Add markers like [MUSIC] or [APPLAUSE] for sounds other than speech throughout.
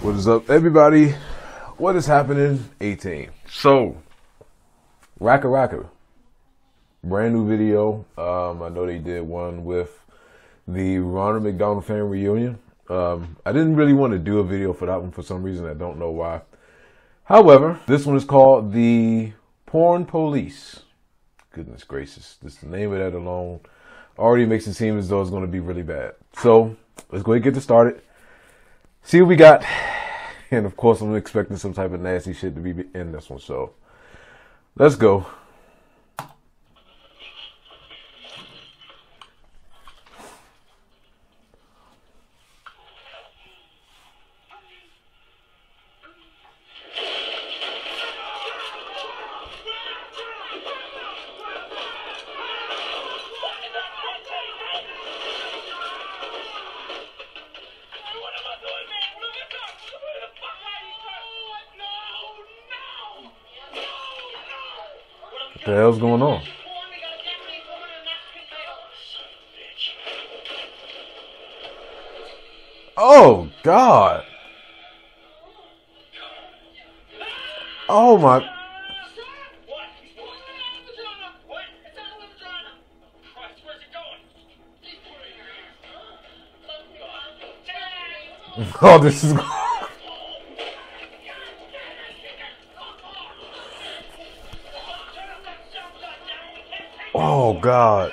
What is up, everybody? What is happening? 18. So, Racka Racka. Brand new video. Um, I know they did one with the Ronald McDonald fan reunion. Um, I didn't really want to do a video for that one for some reason. I don't know why. However, this one is called The Porn Police. Goodness gracious. Just the name of that alone already makes it seem as though it's going to be really bad. So, let's go ahead and get this started. See what we got. And of course, I'm expecting some type of nasty shit to be in this one. So, let's go. The hell's going on? Oh God! Oh my! [LAUGHS] Oh, this is. Oh God!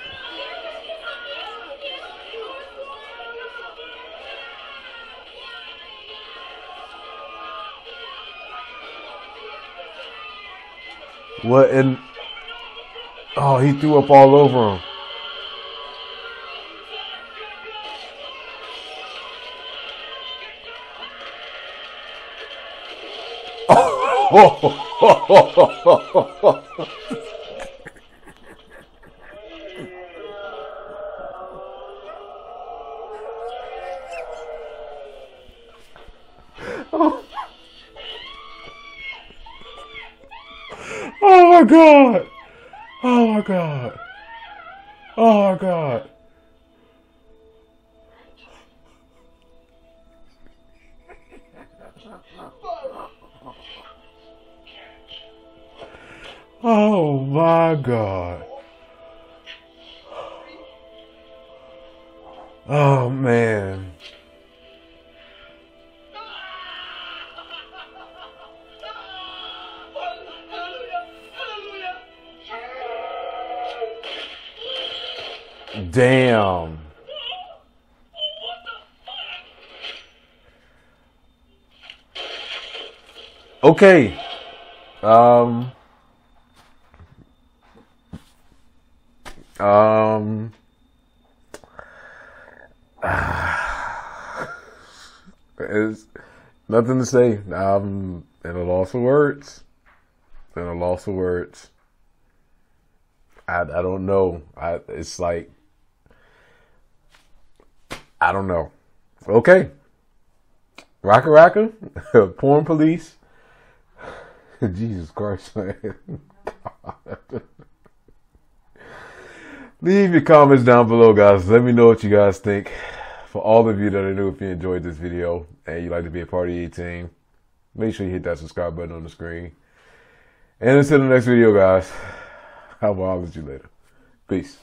What in? Oh, he threw up all over him. Oh [LAUGHS] Oh, oh my god! Oh my god! Oh my god! Oh my god! Oh man. Damn. Okay. Um. Um. [SIGHS] There's nothing to say. I'm in a loss of words. In a loss of words. I I don't know. I it's like I don't know. Okay. Racka Racka, [LAUGHS] porn police. [LAUGHS] Jesus Christ, man. [LAUGHS] Leave your comments down below, guys. Let me know what you guys think. For all of you that are new, if you enjoyed this video and you'd like to be a part of the team, make sure you hit that subscribe button on the screen. And until the next video, guys, I'll holler at you later. Peace.